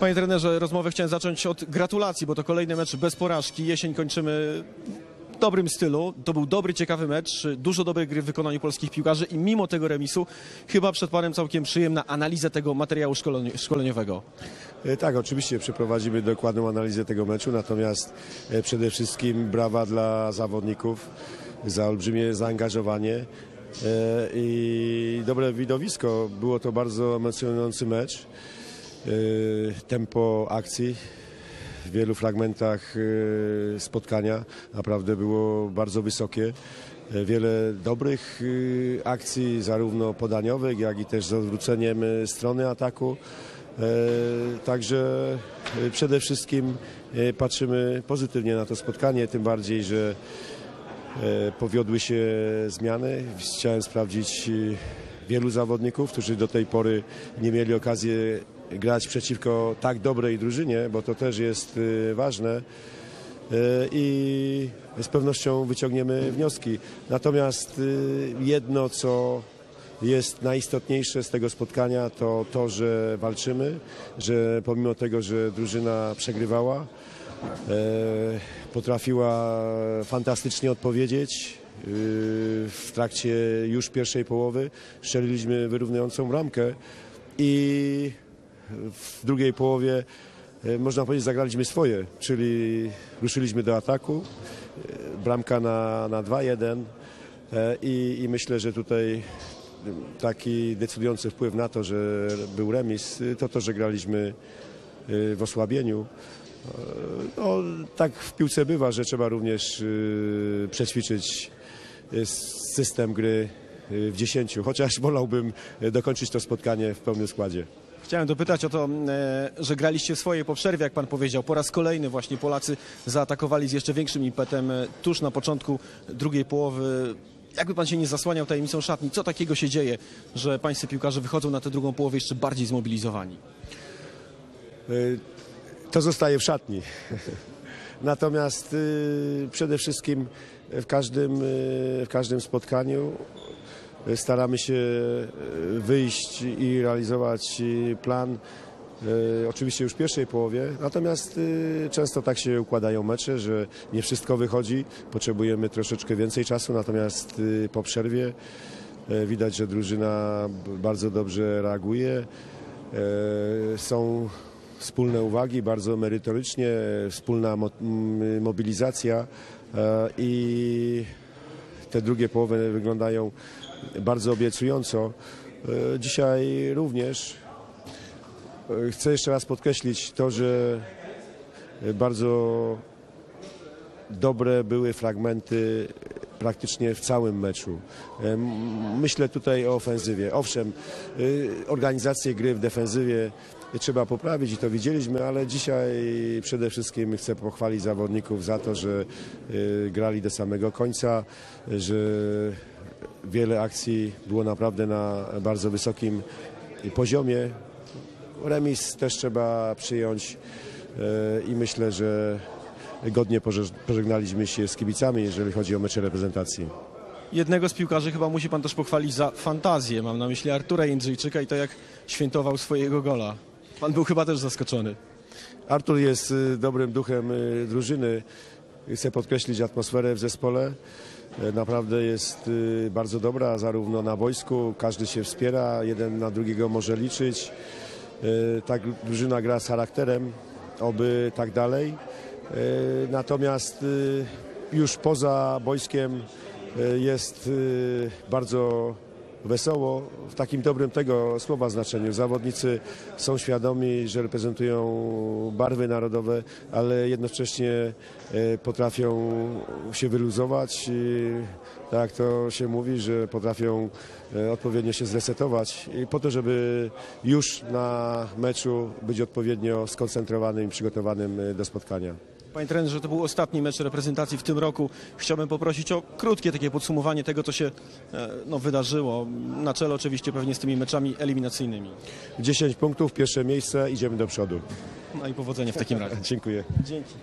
Panie trenerze, rozmowę chciałem zacząć od gratulacji, bo to kolejny mecz bez porażki. Jesień kończymy w dobrym stylu. To był dobry, ciekawy mecz, dużo dobrej gry w wykonaniu polskich piłkarzy i mimo tego remisu chyba przed panem całkiem przyjemna analiza tego materiału szkoleni- szkoleniowego. E, Tak, oczywiście przeprowadzimy dokładną analizę tego meczu, natomiast e, przede wszystkim brawa dla zawodników za olbrzymie zaangażowanie e, i dobre widowisko. Było to bardzo emocjonujący mecz. E, Tempo akcji w wielu fragmentach e, spotkania naprawdę było bardzo wysokie. E, Wiele dobrych akcji, zarówno podaniowych, jak i też z odwróceniem strony ataku. Także przede wszystkim patrzymy pozytywnie na to spotkanie, tym bardziej, że powiodły się zmiany. Chciałem sprawdzić wielu zawodników, którzy do tej pory nie mieli okazji grać przeciwko tak dobrej drużynie, bo to też jest e, ważne E, i z pewnością wyciągniemy wnioski. Natomiast e, jedno, co jest najistotniejsze z tego spotkania, to to, że walczymy, że pomimo tego, że drużyna przegrywała, potrafiła fantastycznie odpowiedzieć. W trakcie już pierwszej połowy strzeliliśmy wyrównującą bramkę i w drugiej połowie e, można powiedzieć zagraliśmy swoje, czyli ruszyliśmy do ataku, e, bramka na, na 2-1 e, i, i myślę, że tutaj taki decydujący wpływ na to, że był remis, to to, że graliśmy w osłabieniu. No, tak w piłce bywa, że trzeba również przećwiczyć system gry w dziesięciu, chociaż wolałbym dokończyć to spotkanie w pełnym składzie. Chciałem dopytać o to, e, że graliście swoje po przerwie, jak pan powiedział. Po raz kolejny właśnie Polacy zaatakowali z jeszcze większym impetem e, tuż na początku drugiej połowy. Jakby pan się nie zasłaniał tajemnicą szatni, co takiego się dzieje, że pańscy piłkarze wychodzą na tę drugą połowę jeszcze bardziej zmobilizowani? Y, To zostaje w szatni. Natomiast przede wszystkim w każdym, w każdym spotkaniu staramy się y, wyjść i realizować y, plan. y, Oczywiście już w pierwszej połowie, natomiast często tak się układają mecze, że nie wszystko wychodzi. Potrzebujemy troszeczkę więcej czasu, natomiast po przerwie widać, że drużyna bardzo dobrze reaguje. E, Są wspólne uwagi, bardzo merytorycznie, wspólna mobilizacja e, i te drugie połowy wyglądają bardzo obiecująco. E, Dzisiaj również e, chcę jeszcze raz podkreślić to, że bardzo dobre były fragmenty praktycznie w całym meczu. Em, Myślę tutaj o ofensywie. Owszem, organizację gry w defensywie trzeba poprawić i to widzieliśmy, ale dzisiaj przede wszystkim chcę pochwalić zawodników za to, że y, grali do samego końca, że wiele akcji było naprawdę na bardzo wysokim poziomie. Remis też trzeba przyjąć e, i myślę, że godnie poże- pożegnaliśmy się z kibicami, jeżeli chodzi o mecze reprezentacji. Jednego z piłkarzy chyba musi pan też pochwalić za fantazję. Mam na myśli Artura Jędrzejczyka i to, jak świętował swojego gola. Pan był chyba też zaskoczony. Artur jest y, dobrym duchem y, drużyny. Chcę podkreślić atmosferę w zespole. E, Naprawdę jest y, bardzo dobra, zarówno na boisku, każdy się wspiera, jeden na drugiego może liczyć. Tak drużyna gra z charakterem, oby tak dalej. Natomiast y, już poza boiskiem y, jest y, bardzo wesoło, w takim dobrym tego słowa znaczeniu. Zawodnicy są świadomi, że reprezentują barwy narodowe, ale jednocześnie e, potrafią się wyluzować. Tak to się mówi, że potrafią e, odpowiednio się zresetować i po to, żeby już na meczu być odpowiednio skoncentrowanym i przygotowanym e, do spotkania. Panie trenerze, to był ostatni mecz reprezentacji w tym roku. Chciałbym poprosić o krótkie takie podsumowanie tego, co się e, no, wydarzyło. Na czele oczywiście pewnie z tymi meczami eliminacyjnymi. 10 punktów, pierwsze miejsce, idziemy do przodu. No i powodzenia w takim razie. Dziękuję. Dzięki.